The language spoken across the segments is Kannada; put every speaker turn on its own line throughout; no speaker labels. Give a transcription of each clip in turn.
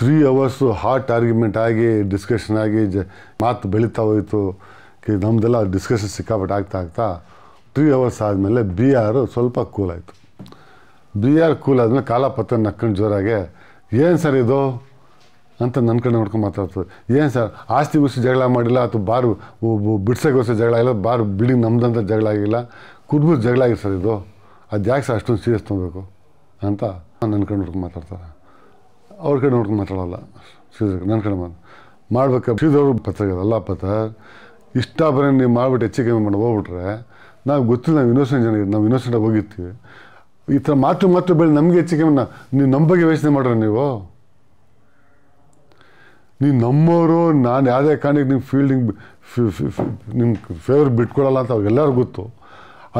ತ್ರೀ ಅವರ್ಸು ಹಾಟ್ ಆರ್ಗ್ಯುಮೆಂಟ್ ಆಗಿ ಡಿಸ್ಕಷನ್ ಆಗಿ, ಜ, ಮಾತು ಬೆಳೀತಾ ಹೋಯಿತು. ನಮ್ಮದೆಲ್ಲ ಡಿಸ್ಕಷನ್ ಸಿಕ್ಕಾಪಟ್ಟೆ ಆಗ್ತಾ ಆಗ್ತಾ ತ್ರೀ ಅವರ್ಸ್ ಆದಮೇಲೆ ಬಿ ಆರು ಸ್ವಲ್ಪ ಕೂಲ್ ಆಯಿತು. ಬಿ ಆರ್ ಕೂಲ್ ಆದಮೇಲೆ ಕಾಲ ಪತ್ರ ನಕ್ಕೊಂಡು ಜೋರಾಗೆ, ಏನು ಸರ್ ಇದು? ಅಂತ ನನ್ನ ಕಡೆ ನೋಡ್ಕೊಂಡು ಮಾತಾಡ್ತದೆ ಏನು ಸರ್ ಆಸ್ತಿಗೋಸ್ಕರ ಜಗಳ ಮಾಡಿಲ್ಲ ಅಥವಾ ಬಾರು ಬಿಡ್ಸೋಕೋಸ್ಕರ ಜಗಳ ಇಲ್ಲ ಬಾರು ಬಿಲ್ಡಿಂಗ್ ನಮ್ದಂತ ಜಗಳ ಆಗಿಲ್ಲ ಕುಡ್ಬಿಟ್ಟು ಜಗಳ ಆಗಿದೆ ಸರ್ ಇದು. ಅದು ಯಾಕೆ ಸರ್ ಅಷ್ಟೊಂದು ಸೀರಿಯಸ್ ತೊಗೋಬೇಕು? ಅಂತ ನನ್ನ ಕಡೆ ನೋಡ್ಕೊಂಡು ಮಾತಾಡ್ತಾರೆ. ಅವ್ರ ಕಡೆ ನೋಡ್ಕೊಂಡು ಮಾತಾಡೋಲ್ಲ. ಶ್ರೀಧರ್ ನನ್ನ ಕಡೆ ಮಾತು ಮಾಡ್ಬೇಕಾ, ಶ್ರೀಧರ್ ಪತ್ರ ಅಲ್ಲ ಪತ್ರ. ಇಷ್ಟ ಬರೀ ನೀವು ಮಾಡ್ಬಿಟ್ಟು ಹೆಚ್ಚು ಕಮ್ಮಿ ಮಾಡಿ ಹೋಗ್ಬಿಟ್ರೆ, ನಾವು ಗೊತ್ತಿಲ್ಲ, ನಾವು ಇನ್ನೋಸೆಂಟ್ ಜನ ನಾವು ಇನ್ನೋಸೆಂಟಾಗಿ ಹೋಗಿರ್ತೀವಿ. ಈ ಥರ ಮಾತು ಮಾತು ಬೆಳೆ ನಮಗೆ ಹೆಚ್ಚು ಕಮ್ಮಿ ನೀವು ನಮ್ಮ ಬಗ್ಗೆ ಯೋಚನೆ ಮಾಡ್ರೆ ನೀವು. ನೀವು ನಮ್ಮವರು ನಾನು ಯಾವುದೇ ಕಾರಣಕ್ಕೆ ನಿಮ್ಮ ಫೀಲ್ಡಿಂಗ್ ನಿಮ್ಮ ಫೇವರ್ ಬಿಟ್ಕೊಡಲ್ಲ ಅಂತ ಅವ್ರಿಗೆಲ್ಲರೂ ಗೊತ್ತು.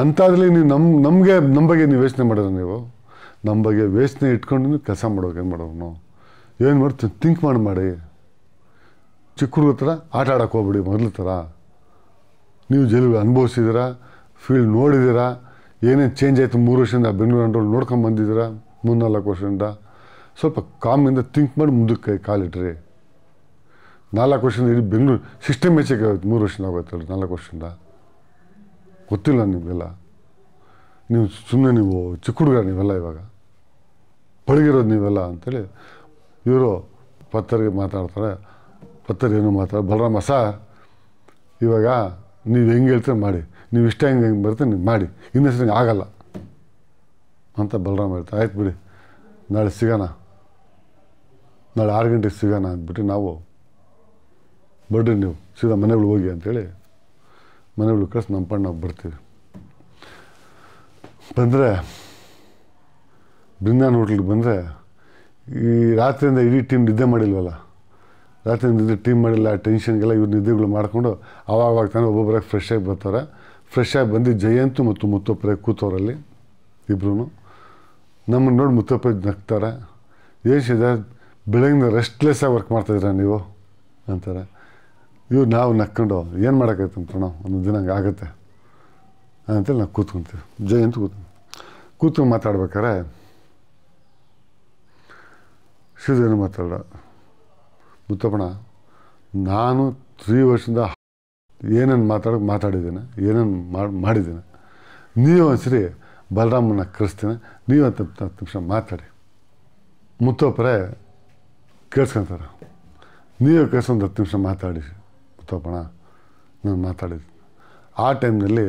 ಅಂಥದ್ರಲ್ಲಿ ನೀವು ನಮ್ಮ ನಮಗೆ ನಮ್ಮ ಬಗ್ಗೆ ನೀವು ಯೋಚನೆ ಮಾಡಿದ್ರೆ ನೀವು. ನಮ್ಮ ಬಗ್ಗೆ ಯೋಚನೆ ಇಟ್ಕೊಂಡು ನೀವು ಕೆಲಸ ಮಾಡೋಕೆ ಏನು ಮಾಡೋನು ಏನು ಮಾಡ್ತೀವಿ ಥಿಂಕ್ ಮಾಡಿ ಮಾಡಿ. ಚಿಕ್ಕ ಹುಡುಗ ಥರ ಆಟ ಆಡೋಕೆ ಹೋಗ್ಬಿಡಿ ಮೊದಲ ಥರ. ನೀವು ಜೈಲು ಅನುಭವಿಸಿದ್ದೀರಾ ಫೀಲ್ಡ್ ನೋಡಿದ್ದೀರಾ ಏನೇನು ಚೇಂಜ್ ಆಯಿತು ಮೂರು ವರ್ಷದಿಂದ ಬೆಂಗಳೂರು ಅಂಡ್ರೋಲ್ ನೋಡ್ಕೊಂಡು ಬಂದಿದ್ದೀರಾ ಮೂರ್ನಾಲ್ಕು ವರ್ಷದಿಂದ. ಸ್ವಲ್ಪ ಕಾಮಿಂದ ಥಿಂಕ್ ಮಾಡಿ ಮುಂದಕ್ಕೆ ಕಾಲಿಟ್ರಿ. ನಾಲ್ಕು ವರ್ಷದಿಂದ ಇಡೀ ಬೆಂಗಳೂರು ಸಿಸ್ಟಮ್ ಹೆಚ್ಚಿಗೆ ಆಗುತ್ತೆ ಮೂರು ವರ್ಷದಿಂದ ಆಗೋಯ್ತು ನಾಲ್ಕು ವರ್ಷದಿಂದ. ಗೊತ್ತಿಲ್ಲ ನಿಮಗೆಲ್ಲ. ನೀವು ಸುಮ್ಮನೆ ನೀವು ಚಿಕ್ಕ ಹುಡುಗ ನೀವೆಲ್ಲ ಇವಾಗ. ಪಳಗಿರೋದು ನೀವೆಲ್ಲ ಅಂತೇಳಿ ಇವರು ಪತ್ತರಿಗೆ ಮಾತಾಡ್ತಾರೆ ಪತ್ತರಿ ಏನು ಮಾತಾಡ ಬಲರಾಮ, ಸ, ಇವಾಗ ನೀವು ಹೆಂಗೆ ಹೇಳ್ತೀರ ಮಾಡಿ, ನೀವು ಇಷ್ಟ ಹೆಂಗೆ ಹೆಂಗೆ ಬರ್ತೀರಿ ನೀವು ಮಾಡಿ ಇನ್ನೊಂದು ಸರಿ ಆಗಲ್ಲ ಅಂತ ಬಲರಾಮ ಹೇಳ್ತಾರೆ. ಆಯ್ತು ಬಿಡಿ, ನಾಳೆ ಸಿಗೋಣ, ನಾಳೆ ಆರು ಗಂಟೆಗೆ ಸಿಗೋಣ ಅಂದ್ಬಿಟ್ಟು ನಾವು ಬಡ್ರಿ ನೀವು, ಸೀದಾ ಮನೆಗಳು ಹೋಗಿ ಅಂತೇಳಿ ಮನೆಗಳು ಕಳಿಸಿ ನಮ್ಮ ಪಣ್ಣ ನಾವು ಬರ್ತೀವಿ. ಬಂದರೆ ಬೃಂದಾನ್ ಹೋಟ್ಲಿಗೆ ಬಂದರೆ ಈ ರಾತ್ರಿಯಿಂದ ಇಡೀ ಟೀಮ್ ನಿದ್ದೆ ಮಾಡಿಲ್ವಲ್ಲ? ರಾತ್ರಿಯಿಂದ ನಿದ್ದೆ ಟೀಮ್ ಮಾಡಿಲ್ಲ ಟೆನ್ಷನ್ಗೆಲ್ಲ ಇವ್ರು ನಿದ್ದೆಗಳು ಮಾಡಿಕೊಂಡು ಅವಾಗ ತಾನೇ ಒಬ್ಬೊಬ್ಬರಾಗಿ ಫ್ರೆಶ್ ಬರ್ತಾರೆ. ಫ್ರೆಶ್ ಬಂದು ಜಯಂತು ಮತ್ತು ಮುತ್ತಪ್ಪರೆ ಕೂತವರಲ್ಲಿ ಇಬ್ಬರೂ ನಮ್ಮನ್ನು ನೋಡಿ ಮುತ್ತಪ್ಪ ನಗ್ತಾರೆ. ಏನು ಸಿದ ಬೆಳಗಿನ ರೆಸ್ಟ್ಲೆಸ್ ಆಗಿ ವರ್ಕ್ ಮಾಡ್ತಾಯಿದ್ರ ನೀವು? ಅಂತಾರೆ. ಇವ್ರು ನಾವು ನಕ್ಕೊಂಡು, ಏನು ಮಾಡೋಕ್ಕಾಯ್ತು ಅಂತ ಒಂದು ದಿನ ಹಂಗೆ ಆಗುತ್ತೆ. ಅಂತೇಳಿ ನಾವು ಕೂತ್ಕೊಂತೀವಿ. ಜಯಂತ್ ಕೂತ್ ಕೂತ್ಕೊಂಡು ಮಾತಾಡ್ಬೇಕಾರೆ ಶ್ರೀಧೇನು ಮಾತಾಡ ಮುತ್ತಪ್ಪಣ ನಾನು ತ್ರೀ ವರ್ಷದಿಂದ ಏನೇನು ಮಾತಾಡೋಕೆ ಮಾತಾಡಿದ್ದೇನೆ, ಏನೇನು ಮಾಡಿ ಮಾಡಿದ್ದೇನೆ, ನೀವು ಒಂದ್ಸರಿ ಬಲರಾಮನ ಕರೆಸ್ತೀನಿ, ನೀವು ಅಂತ ನಿಮಿಷ ಮಾತಾಡಿ. ಮುತ್ತಪ್ಪರೇ, ಕೇಳಿಸ್ಕೊಂತಾರೆ. ನೀವು ಕೇಳಿಸ್ಕೊಂಡು ಹತ್ತು ನಿಮಿಷ ಮಾತಾಡಿ ಮುತ್ತಪ್ಪಣ ನಾನು ಮಾತಾಡಿದ್ದು ಆ ಟೈಮ್ನಲ್ಲಿ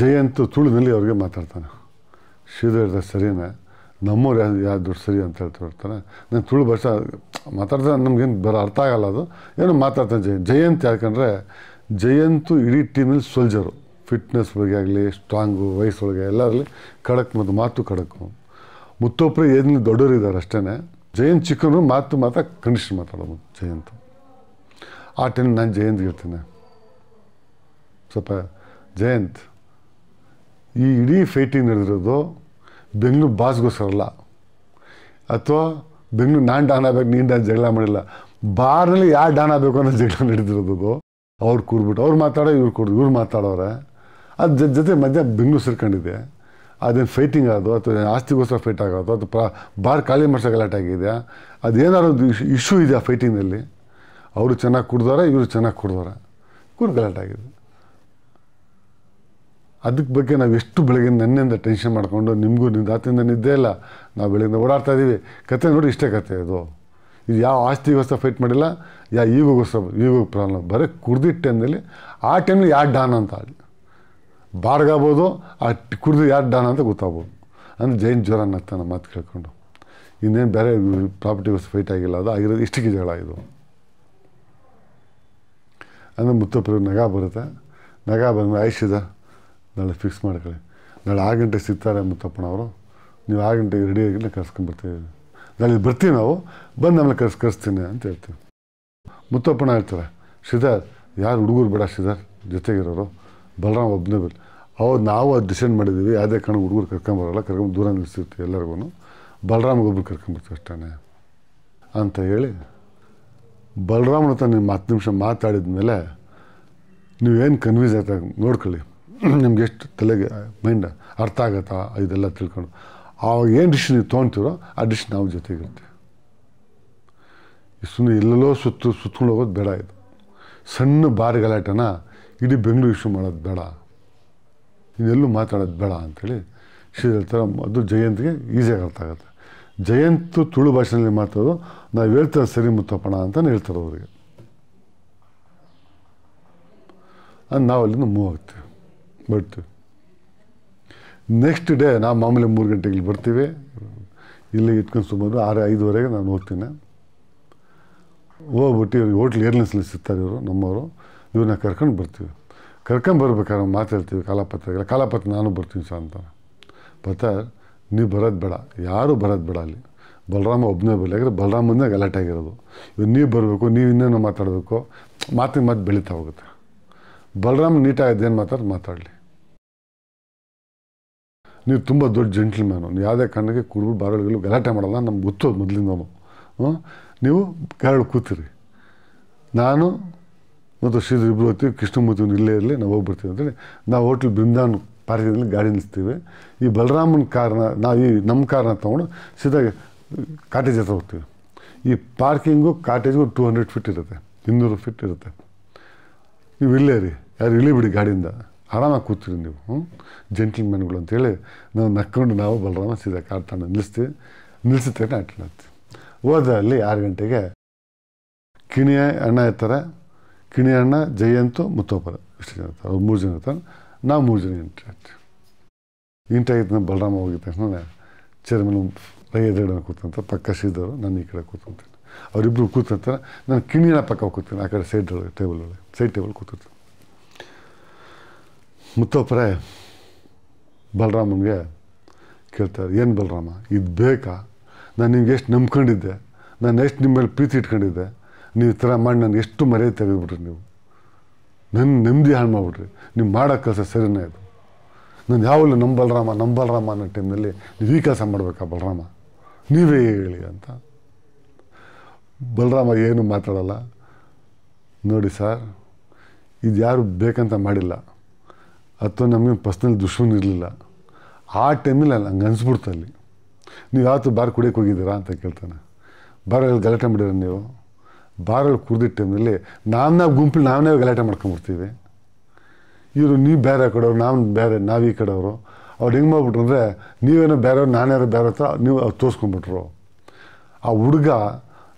ಜಯಂತು ತುಳುನಲ್ಲಿ ಅವ್ರಿಗೆ ಮಾತಾಡ್ತಾನೆ. ಶ್ರೀಧರ ಸರಿನೇ. ನಮ್ಮವ್ರು ಯಾರು ಯಾರು ದುಡ್ಸರಿ ಸರಿ ಅಂತ ಹೇಳ್ತಾ ಇರ್ತಾರೆ ನಾನು ತುಳು ಭಾಷೆ ಮಾತಾಡ್ತಾ ನಮ್ಗೇನು ಬರೋ ಅರ್ಥ ಆಗಲ್ಲ ಅದು. ಏನೋ ಮಾತಾಡ್ತಾನೆ ಜಯ ಜಯಂತ್ ಯಾಕಂದರೆ ಜಯಂತು ಇಡೀ ಟೀಮಲ್ಲಿ ಸೋಲ್ಜರು ಫಿಟ್ನೆಸ್ ಬಗ್ಗೆ ಆಗಲಿ ಸ್ಟ್ರಾಂಗು ವಯಸ್ಸೊಳಗೆ ಎಲ್ಲರಲ್ಲಿ ಖಡಕ್ ಮತ್ತು ಮಾತು ಖಡಕ್ಕು ಮುತ್ತೊಬ್ಬರು ಏನು ದೊಡ್ಡವರು ಇದ್ದಾರೆ ಅಷ್ಟೇ ಜಯಂತ್ ಚಿಕ್ಕನು ಮಾತು ಮಾತಾ ಕಂಡೀಷನ್ ಮಾತಾಡೋದು ಜಯಂತ್. ಆ ಟೈಮ್ ನಾನು ಜಯಂತ್ಗೆ ಇರ್ತೇನೆ ಸ್ವಲ್ಪ ಜಯಂತ್, ಈ ಇಡೀ ಫೈಟಿಂಗ್ ನಡೆದಿರೋದು ಬೆಂಗಳೂರು ಬಾಸ್ಗೋಸ್ಕರಲ್ಲ ಅಥವಾ ಬೆಂಗಳೂರು ನಾನು ಡಾನ್ ಆಗಬೇಕು, ನೀನು ಡಾನ್ ಜಗಳ ಮಾಡಿಲ್ಲ. ಬಾರ್ನಲ್ಲಿ ಯಾರು ಡಾನ್ ಆಗಬೇಕು ಅನ್ನೋ ಜಗಳ ನಡೀತಿರೋದು ಅವ್ರು ಕೂರ್ಬಿಟ್ಟು, ಅವ್ರು ಮಾತಾಡೋ, ಇವ್ರು ಕೂರ್ ಇವ್ರು ಮಾತಾಡೋರೆ. ಅದು ಜೊತೆ ಮಧ್ಯ ಬೆಂಗಳೂರು ಸೇರ್ಕೊಂಡಿದೆ ಅದೇನು ಫೈಟಿಂಗ್ ಆಗೋದು ಅಥವಾ ಆಸ್ತಿಗೋಸ್ಕರ ಫೈಟ್ ಆಗೋದು, ಅಥವಾ ಪ್ರ, ಬಾರ್ ಖಾಲಿ ಮಾಡ್ಸೋ ಗಲಾಟೆ ಆಗಿದೆ ಅದೇನಾದ್ರು ಇಶ್ಯೂ ಇದೆ ಆ ಫೈಟಿಂಗ್ನಲ್ಲಿ ಅವರು ಚೆನ್ನಾಗಿ ಕುಡ್ದವ್ರೆ ಇವರು ಚೆನ್ನಾಗಿ ಕುಡ್ದವ್ರೆ ಕೂರ್ ಗಲಾಟೆ ಆಗಿದೆ ಅದಕ್ಕೆ ಬಗ್ಗೆ ನಾವು ಎಷ್ಟು ಬೆಳಗ್ಗೆ ನನ್ನಿಂದ ಟೆನ್ಷನ್ ಮಾಡಿಕೊಂಡು ನಿಮಗೂ ನಿಂದ ಆತಿಂದ ನಿದ್ದೆ ಇಲ್ಲ. ನಾವು ಬೆಳಗ್ಗೆ ಓಡಾಡ್ತಾ ಇದ್ದೀವಿ ಕತೆ ನೋಡಿ ಇಷ್ಟೇ ಕತೆ ಇದು ಇದು ಯಾವ ಆಸ್ತಿಗೋಸ್ಕರ ಫೈಟ್ ಮಾಡಿಲ್ಲ, ಯಾ ಈಗೋಗೋಸ್ಕರ, ಈಗೋ ಪ್ರಾಬ್ಲಮ್ ಬರೀ ಕುಡ್ದಿದ್ದ ಟೈಮ್ನಲ್ಲಿ ಆ ಟೈಮ್ನಲ್ಲಿ ಯಾರು ಡಾನ್ ಅಂತ ಆಡಿ ಬಾರ್ಗಾಬೋದು ಆ ಕುಡ್ದು ಯಾರು ಡಾನ್ ಅಂತ ಗೊತ್ತಾಗ್ಬೋದು. ಅಂದರೆ ಜೈನ್ ಜ್ವರ ನಗ್ತಾನೆ ಮಾತು ಕೇಳ್ಕೊಂಡು. ಇನ್ನೇನು ಬೇರೆ ಪ್ರಾಪರ್ಟಿಗೋಸ್ಕರ ಫೈಟ್ ಆಗಿಲ್ಲ, ಅದು ಆಗಿರೋದು ಇಷ್ಟಕ್ಕೆ ಜಗಳ ಇದು. ಅಂದರೆ ಮುತ್ತಪ್ಪ ನಗ ಬರುತ್ತೆ. ನಗ ಬಂದ ಆಯ್ಸಿದ ನಾಳೆ ಫಿಕ್ಸ್ ಮಾಡ್ಕೊಳ್ಳಿ. ನಾಳೆ ಆರು ಗಂಟೆ ಸಿಗ್ತಾರೆ ಮುತ್ತಪ್ಪನವರು. ನೀವು ಆರು ಗಂಟೆಗೆ ಆಗಿ ನಾವು ಕರ್ಸ್ಕೊಂಡ್ಬರ್ತೀವಿ ನಾಳೆ ಬರ್ತೀವಿ ನಾವು. ಬಂದು ಆಮೇಲೆ ಕರ್ಸ್, ಕರೆಸ್ತೀನಿ ಅಂತ ಹೇಳ್ತೀವಿ. ಮುತ್ತಪ್ಪನ ಹೇಳ್ತಾರೆ, ಶ್ರೀಧರ್, ಯಾರು ಹುಡುಗರು ಬೇಡ ಶ್ರೀಧರ್, ಜೊತೆಗಿರೋರು. ಬಲರಾಮ್ ಒಬ್ಬನೇ ಬರಲಿ ಅವ್ರು ನಾವು ಅದು ಡಿಸೈಡ್ ಮಾಡಿದ್ದೀವಿ. ಯಾವುದೇ ಕಾರಣ ಹುಡುಗರು ಕರ್ಕೊಂಬರಲ್ಲ ಕರ್ಕೊಂಡು ದೂರ ನಿಲ್ಲಿಸಿರ್ತೀವಿ ಎಲ್ಲರಿಗೂ ಬಲರಾಮ್ಗೊಬ್ರು ಕರ್ಕೊಂಬರ್ತೀವಿ ಅಷ್ಟೇ ಅಂತ ಹೇಳಿ ಬಲರಾಮನ ಹತ್ರ ನೀವು ಹತ್ತು ನಿಮಿಷ ಮಾತಾಡಿದ ಮೇಲೆ ನೀವೇನು ಕನ್ವೀಸ್ ಆಯ್ತಾ ನೋಡ್ಕೊಳ್ಳಿ. ನಿಮ್ಗೆ ಎಷ್ಟು ತಲೆಗೆ ಮೈಂಡ್ ಅರ್ಥ ಆಗತ್ತಾ ಇದೆಲ್ಲ ತಿಳ್ಕೊಂಡು. ಆವಾಗ ಏನು ಡಿಶ್ ನೀವು ತೊಗೊಂತೀರೋ ಆ ಡಿಶ್ ನಾವು ಜೊತೆಗಿರ್ತೀವಿ ಸುಮ್ಮನೆ ಎಲ್ಲೆಲ್ಲೋ ಸುತ್ತು, ಸುತ್ಕೊಂಡು ಹೋಗೋದು ಬೇಡ ಇದು. ಸಣ್ಣ ಬಾರಿ ಗಲಾಟೆನ ಇಡೀ ಬೆಂಗಳೂರು ಇಶ್ಯೂ ಮಾಡೋದು ಬೇಡ. ಇನ್ನೆಲ್ಲೂ ಮಾತಾಡೋದು ಬೇಡ ಅಂಥೇಳಿ ಶ್ರೀ ಅದು ಜಯಂತ್ಗೆ ಈಸಿಯಾಗಿ ಅರ್ಥ ಆಗುತ್ತೆ. ಜಯಂತ್ ತುಳು ಭಾಷೆಯಲ್ಲಿ ಮಾತಾಡೋದು, ನಾವು ಹೇಳ್ತಾರೆ ಸರಿ ಮುತ್ತಪ್ಪಣ ಅಂತಲೇ ಹೇಳ್ತಾರೆ ಅವರಿಗೆ. ನಾವು ಅಲ್ಲಿಂದ ಮೂವ್ ಆಗ್ತೀವಿ. ಬರ್ತೀವಿ ನೆಕ್ಸ್ಟ್ ಡೇ ನಾವು ಮಾಮೂಲಿ ಮೂರು ಗಂಟೆಗೆ ಇಲ್ಲಿ ಬರ್ತೀವಿ. ಇಲ್ಲಿ ಇಟ್ಕೊಂಡು ಸುಮಾರು ಆರು, ಐದುವರೆಗೆ ನಾನು ಹೋಗ್ತೀನಿ. ಹೋಗ್ಬಿಟ್ಟು ಇವ್ರಿಗೆ ಹೋಟ್ಲ್ ಏರ್ಲೈನ್ಸಲ್ಲಿ ಸಿಗ್ತಾರೆ ಇವರು, ನಮ್ಮವರು. ಇವ್ರನ್ನ ಕರ್ಕೊಂಡು ಬರ್ತೀವಿ. ಕರ್ಕೊಂಡು ಬರ್ಬೇಕಾದ್ರೆ ಮಾತಾಡ್ತೀವಿ ಕಾಲಪತ್ರಗೆಲ್ಲ ಕಾಲಪತ್ರ ನಾನು ಬರ್ತೀನಿ ಸರ್ ಅಂತ. ಬರ್ತಾರೆ ನೀವು ಬರೋದು ಬೇಡ. ಯಾರೂ ಬರೋದು ಬೇಡ ಅಲ್ಲಿ. ಬಲರಾಮ ಒಬ್ಬನೇ ಬರಲಿ. ಯಾಕಂದರೆ ಬಲರಾಮಂದೇ ಗಲಾಟೆ ಆಗಿರೋದು. ಇವ್ರು ನೀವು ಬರಬೇಕು, ನೀವು ಇನ್ನೇನು ಮಾತಾಡಬೇಕು, ಮಾತಿನ ಮಾತು ಬೆಳೀತಾ ಹೋಗುತ್ತೆ. ಬಲರಾಮ್ ನೀಟಾಗಿ ಏನು ಮಾತಾಡಿ ಮಾತಾಡಲಿ. ನೀವು ತುಂಬ ದೊಡ್ಡ ಜೆಂಟ್ಲ್ಮ್ಯಾನು. ನೀವು ಯಾವುದೇ ಕಣ್ಣಿಗೆ ಕುಡಿದು ಬಾರಳಿಗಳು ಗಲಾಟೆ ಮಾಡಲ್ಲ, ನಮ್ಗೆ ಗೊತ್ತು ಮೊದಲಿಂದನು. ನೀವು ಕೆರಳು ಕೂತಿರಿ. ನಾನು ಮತ್ತು ಶ್ರೀಧರ್ ಇಬ್ಬರು ಹೋಗ್ತೀವಿ ಕೃಷ್ಣಮೂರ್ತಿ ಇಲ್ಲೇ ಇರಲಿ, ನಾವು ಹೋಗ್ಬಿಡ್ತೀವಿ ಅಂತೇಳಿ. ನಾವು ಹೋಟ್ಲ್ ಬೃಂದಾನ್ ಪಾರ್ಕಿಂಗಲ್ಲಿ ಗಾಡಿ ನಿಲ್ಲಿಸ್ತೀವಿ ಈ ಬಲರಾಮನ ಕಾರ್ನ ನಾವು ಈ ನಮ್ಮ ಕಾರ್ನ ತೊಗೊಂಡು ಸೀದಾ ಕಾಟೇಜ್ ಹತ್ರ ಹೋಗ್ತೀವಿ. ಈ ಪಾರ್ಕಿಂಗು ಕಾಟೇಜ್ಗೂ ಟೂ ಹಂಡ್ರೆಡ್ ಫಿಟ್ ಇರುತ್ತೆ. ಇನ್ನೂರು ಫಿಟ್ ಇರುತ್ತೆ. ನೀವು ಇಲ್ಲೇ ರೀ ಯಾರು ಇಳಿಬಿಡಿ ಗಾಡಿಯಿಂದ. ಆರಾಮಾಗಿ ಕೂತೀರಿ ನೀವು ಹ್ಞೂ ಜೆಂಟ್ಲ್ಮೆನ್ಗಳು ಅಂತೇಳಿ ನಾವು ನಕ್ಕೊಂಡು ನಾವು ಬಲರಾಮ ಸೀದಾ ಕಾರ್ ತಗೊಂಡು ನಿಲ್ಲಿಸ್ತೀವಿ ನಿಲ್ಲಿಸಿದ ತಕ್ಷಣ ಹೋದ ಅಲ್ಲಿ ಆರು ಗಂಟೆಗೆ ಕಿಣಿಯ ಅಣ್ಣ ಇರ್ತಾರೆ. ಕಿಣಿ ಅಣ್ಣ, ಜಯಂತು, ಮುತ್ತೋಪರ. ಇಷ್ಟು ಜನ ಇರ್ತಾರೆ. ಅವ್ರು ಮೂರು ಜನ ಇರ್ತಾರೆ. ನಾವು ಮೂರು ಜನ ಎಂಟ್ರಿ ಆಗ್ತೀವಿ. ಆಗಿದ್ದು ನಾವು ಬಲರಾಮ ಹೋಗಿದ ತಕ್ಷಣ ಚೇರ್ಮನ್ ರೈ ಎದುರುಗಡೆ ಕೂತಂತ ಪಕ್ಕ ಶ್ರೀಧರು ನಾನು ಈ ಕಡೆ ಕೂತ್ಕೊಂತೀನಿ. ಅವರಿಬ್ಬರು ಕೂತಂತಾರೆ ನಾನು ಕಿಣಿನ ಪಕ್ಕ ಕೂತೀನಿ ಆ ಕಡೆ ಸೈಡ್ ಟೇಬಲ್ ಒಳಗೆ ಸೈಡ್ ಟೇಬಲ್ ಕೂತಿರ್ತೀನಿ ಮುತ್ತೋಪರೆ ಬಲರಾಮನಿಗೆ ಕೇಳ್ತಾರೆ, ಏನು ಬಲರಾಮ? ಇದು ಬೇಕಾ? ನಾನು ನಿಮ್ಗೆ ಎಷ್ಟು ನಂಬ್ಕೊಂಡಿದ್ದೆ, ನಾನು ಎಷ್ಟು ನಿಮ್ಮ ಮೇಲೆ ಪ್ರೀತಿ ಇಟ್ಕೊಂಡಿದ್ದೆ, ನೀವು ಈ ಥರ ಮಾಡಿ ನಾನು ಎಷ್ಟು ಮರ್ಯಾದೆ ತೆಗೆದುಬಿಟ್ರಿ ನೀವು? ನನ್ನ ನೆಮ್ಮದಿ ಹಾಳು ಮಾಡಿಬಿಟ್ರಿ, ನೀವು ಮಾಡೋ ಕೆಲಸ ಸರಿನೇ ಇದು ನಾನು ಯಾವಾಗಲೂ ನಮ್ಮ ಬಲರಾಮ ನಮ್ಮ ಬಲರಾಮ ಅನ್ನೋ ಟೈಮ್ನಲ್ಲಿ ನೀವು ಈ ಕೆಲಸ ಮಾಡಬೇಕಾ ಬಲರಾಮ? ನೀವೇ ಹೇಳಿ ಅಂತ. ಬಲರಾಮ ಏನು ಮಾತಾಡಲ್ಲ. ನೋಡಿ ಸರ್ ಇದು ಯಾರು ಬೇಕಂತ ಮಾಡಿಲ್ಲ. ಅಥವಾ ನಮಗೆ ಪರ್ಸ್ನಲ್ ದುಶ್ಮನ್ ಇರಲಿಲ್ಲ. ಆ ಟೈಮಲ್ಲಿ ಅಲ್ಲ ಹಂಗೆ ಅನಿಸ್ಬಿಡ್ತು ಅಲ್ಲಿ. ನೀವು ಯಾವತ್ತು ಬಾರ್ ಕುಡಿಯೋಕೆ ಹೋಗಿದ್ದೀರಾ ಅಂತ ಕೇಳ್ತಾನೆ. ಬಾರಲ್ಲಿ ಗಲಾಟೆ ಮಾಡಿದ್ರೆ ನೀವು? ಬಾರಲ್ಲಿ ಕುಡ್ದಿದ್ದ ಟೈಮಲ್ಲಿ ನಾವು ನಾವು ಗುಂಪಲ್ಲಿ ನಾವೇ ಗಲಾಟೆ ಮಾಡ್ಕೊಂಬಿಡ್ತೀವಿ. ಇವರು ನೀವು ಬೇರೆ ಕಡೆಯವ್ರು, ನಾವು ಬೇರೆ, ನಾವು ಈ ಕಡೆಯವರು. ಅವ್ರು ಹೆಂಗೆ ಮಾಡ್ಬಿಟ್ರು ಅಂದರೆ ನೀವೇನೋ ಬೇರೆಯವ್ರು ನಾನೇನೋ ಬೇರೆ ಹತ್ರ ನೀವು ಅವ್ರು ತೋರಿಸ್ಕೊಂಬಿಟ್ರು ಆ ಹುಡುಗ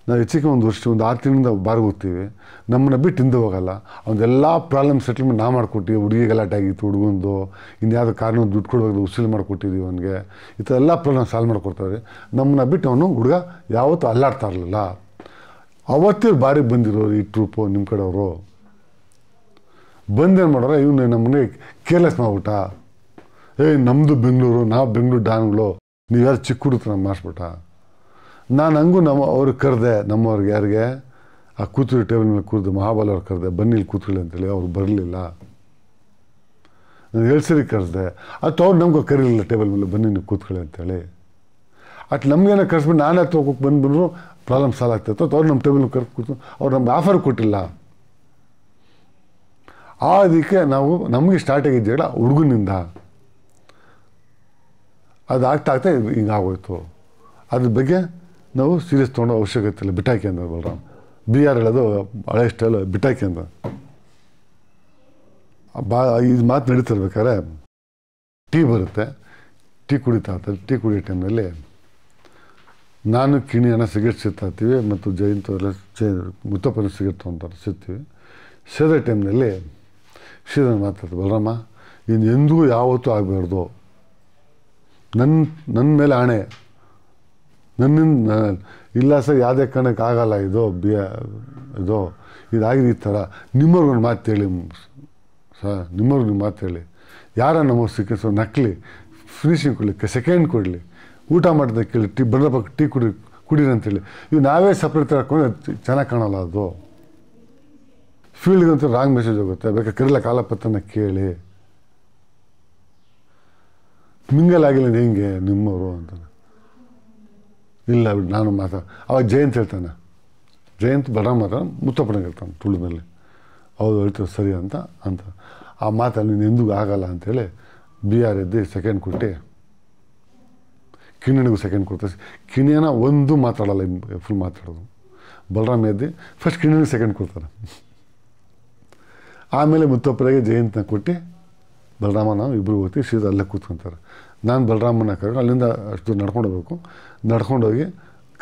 ನಾವು ಹೆಚ್ಚಿಗೆ ಒಂದು ವರ್ಷ ಒಂದು ಆರು ತಿಂಗಳಿಂದ ಬಾರ್ ಹೋಗ್ತೀವಿ ನಮ್ಮನ್ನ ಬಿಟ್ಟು ಹಿಂದೆ ಹೋಗಲ್ಲ. ಅವನ್ನೆಲ್ಲ ಪ್ರಾಬ್ಲಮ್ ಸೆಟ್ಲ್ಮೆಂಟ್ ನಾ ಮಾಡಿಕೊಟ್ಟಿವಿ. ಹುಡುಗಿ ಗಲಾಟೆ ಆಗಿತ್ತು, ಹುಡುಗಂದು. ಇನ್ಯಾವುದೋ ಕಾರಣ ದುಡ್ಡು ಕೊಡಬೇಕು, ಉಸಿಲು ಮಾಡಿಕೊಟ್ಟಿದ್ದೀವಿ ಅವನಿಗೆ. ಈ ಥರ ಎಲ್ಲ ಪ್ರಾಬ್ಲಮ್ ಸಾಲ್ವ್ ಮಾಡಿಕೊಡ್ತಾರೆ. ನಮ್ಮನ್ನ ಬಿಟ್ಟು ಅವನು ಹುಡುಗ ಯಾವತ್ತೂ ಅಲ್ಲಾಡ್ತಾ ಇರಲಿಲ್ಲ. ಅವತ್ತೇ ಬಾರಿಗೆ ಬಂದಿರೋರು ಈ ಟ್ರೂಪು ನಿಮ್ಮ ಕಡೆಯವರು. ಬಂದೇನು ಮಾಡೋರು? ಇವನು ನಮ್ಮನೆ ಕೇರ್ಲೆಸ್ ಮಾಡ್ಬಿಟ್ಟ. ಏಯ್ ನಮ್ಮದು ಬೆಂಗಳೂರು, ನಾವು ಬೆಂಗಳೂರು ಡಾನ್ಗಳು. ನೀವು ಯಾರು ಚಿಕ್ಕ ಹುಡುಗ ನಮ್ಮ ಮಾಡಿಸ್ಬಿಟ್ಟ. ನಾನು ಹಂಗೂ ನಮ್ಮ ಅವ್ರಿಗೆ ಕರೆದೆ ನಮ್ಮವ್ರಿಗೆ ಯಾರಿಗೆ, ಆ ಕೂತ್ರಿ ಟೇಬಲ್ ಮೇಲೆ ಕೂತು ಮಹಾಬಲ ಅವ್ರು ಕರೆದೆ ಬನ್ನಿ ಕೂತ್ಕೊಳ್ಳಿ ಅಂತೇಳಿ ಅವ್ರು ಬರಲಿಲ್ಲ. ನಾನು ಎರಡು ಕರೆಸ್ದೆ ಅದು ಅವ್ರು ನಮ್ಗೆ ಕರೀಲಿಲ್ಲ ಟೇಬಲ್ ಮೇಲೆ ಬನ್ನಿ ನೀವು ಕೂತ್ಕೊಳ್ಳಿ ಅಂತೇಳಿ. ಅಟ್ ನಮಗೇನೋ ಕರೆಸ್ಬಿಟ್ಟು ನಾನೇ ಹೋಗೋಕೆ ಬಂದ್ಬಿಟ್ರು ಪ್ರಾಬ್ಲಮ್ ಸಾಲ ಆಗ್ತಾಯಿತ್ತು ಅಥವಾ ಅವ್ರು ನಮ್ಮ ಟೇಬಲ್ ಕರೆದು ಕೂತು ಅವ್ರು ನಮ್ಗೆ ಆಫರ್ ಕೊಟ್ಟಿಲ್ಲ. ಆ ಅದಕ್ಕೆ ನಾವು ನಮಗೆ ಸ್ಟಾರ್ಟ್ ಆಗಿದ್ದೀವಲ್ಲ ಹುಡುಗನಿಂದ. ಅದು ಆಗ್ತಾ ಆಗ್ತಾ ಇದು ಹಿಂಗೆ ಆಗೋಯ್ತು. ಅದ್ರ ಬಗ್ಗೆ ನಾವು ಸೀರಿಯಸ್ ತೊಗೊಳೋ ಅವಶ್ಯಕತೆ ಇಲ್ಲ. ಬಿಟ್ಟಾಕಿ ಅಂದ ಬಲರಾಮ್. ಬಿ ಆರ್ ಹೇಳೋದು ಹಳೆ ಸ್ಟೈಲ್ ಬಿಟ್ಟಾಕಿ ಅಂತ. ಬಾ ಇದು ಮಾತು ನಡೀತಿರ್ಬೇಕಾದ್ರೆ ಟೀ ಬರುತ್ತೆ, ಟೀ ಕುಡಿತಾ ಇರ್ತಾರೆ, ಟೀ ಕುಡಿಯೋ ಟೈಮ್ನಲ್ಲಿ ನಾನು, ಕಿಣಿ ಹಣ ಸಿಗರೇಟ್ ಮತ್ತು ಜಯಂತ ಎಲ್ಲ ಚೇ ಮುತ್ತಪ್ಪನ ಸಿಗರೇಟ್ ತೊಗೊತಾರೆ, ಸಿಗ್ತೀವಿ. ಸೇದೋ ಟೈಮ್ನಲ್ಲಿ ಶ್ರೀಧರ್ ಮಾತಾಡ್ತಾರೆ, ಬಲರಾಮ, ಇನ್ನು ಎಂದಿಗೂ ಯಾವತ್ತೂ ಆಗಬಾರ್ದು. ನನ್ನ ನನ್ನ ಮೇಲೆ ಆಣೆ. ನನ್ನಿಂದ, ಇಲ್ಲ ಸರ್, ಯಾವುದೇ ಕಾರಣಕ್ಕೆ ಆಗಲ್ಲ ಇದು, ಬಿ, ಇದು, ಇದಾಗಿದೆ ಈ ಥರ. ನಿಮ್ಮವ್ರಿಗೊಂದು ಮಾತು ಹೇಳಿ, ಸರ್ ನಿಮ್ಮ ಮಾತು ಹೇಳಿ. ಯಾರ ನಮಗೆ ಸಿಕ್ಕ ಸರ್, ನಕಲಿ ಫಿನಿಶಿಂಗ್ ಕೊಡಲಿ ಸೆಕೆಂಡ್ ಕೊಡಲಿ, ಊಟ ಮಾಡಿದ ಕೇಳಿ, ಟೀ, ಬಂದ ಬಗ್ಗೆ ಟೀ ಕುಡಿ, ಕುಡೀರಿ ಅಂತೇಳಿ ಇವು ನಾವೇ ಸಪ್ರೇಟ್ ಹಾಕೊಂಡ್ರೆ ಚೆನ್ನಾಗಿ ಕಾಣಲ್ಲ ಅದು. ಫೀಲ್ಡ್ಗಂತೂ ರಾಂಗ್ ಮೆಸೇಜ್ ಹೋಗುತ್ತೆ. ಬೇಕಾದ್ರೆ ಕರಿಲ್ಲ ಕಾಲಪತ್ರನ ಕೇಳಿ. ಮಿಂಗಲ್ ಆಗಿಲ್ಲ ಹೆಂಗೆ ನಿಮ್ಮವರು ಅಂತಾನೆ ಇಲ್ಲ ನಾನು ಮಾತಾ, ಅವಾಗ ಜಯಂತ್ ಹೇಳ್ತಾನೆ. ಜಯಂತ್ ಬಡ ಮಾತಾ ಮುತ್ತಪ್ಪನಿಗೆ ಹೇಳ್ತಾನೆ ತುಳುನಲ್ಲಿ ಹೌದು, ಹೇಳ್ತೀವಿ, ಸರಿ ಅಂತ ಅಂತ. ಆ ಮಾತು ನೀನು ಎಂದಿಗೂ ಆಗಲ್ಲ ಅಂಥೇಳಿ ಬಿ ಆರ್ ಎದ್ದು ಸೆಕೆಂಡ್ ಕೊಟ್ಟು ಕಿಣಿಗೂ ಸೆಕೆಂಡ್ ಕೊಡ್ತಾರೆ ಕಿಣಿಯನ ಒಂದು ಮಾತಾಡಲ್ಲ ಫುಲ್ ಮಾತಾಡೋದು. ಬಲರಾಮ್ ಎದ್ದು ಫಸ್ಟ್ ಕಿಣಿಗೆ ಸೆಕೆಂಡ್ ಕೊಡ್ತಾರೆ. ಆಮೇಲೆ ಮುತ್ತಪ್ಪರಿಗೆ ಜಯಂತನ ಕೊಟ್ಟು ಬಲರಾಮ ನಾವು ಇಬ್ಬರು ಹೋಗ್ತೀವಿ, ಸೀದಾ ಅಲ್ಲೇ ಕೂತ್ಕೊಂತಾರೆ. ನಾನು ಬಲರಾಮನ ಕರೆದು ಅಲ್ಲಿಂದ ಅಷ್ಟು ನಡ್ಕೊಂಡು ಹೋಗ್ಬೇಕು. ನಡ್ಕೊಂಡೋಗಿ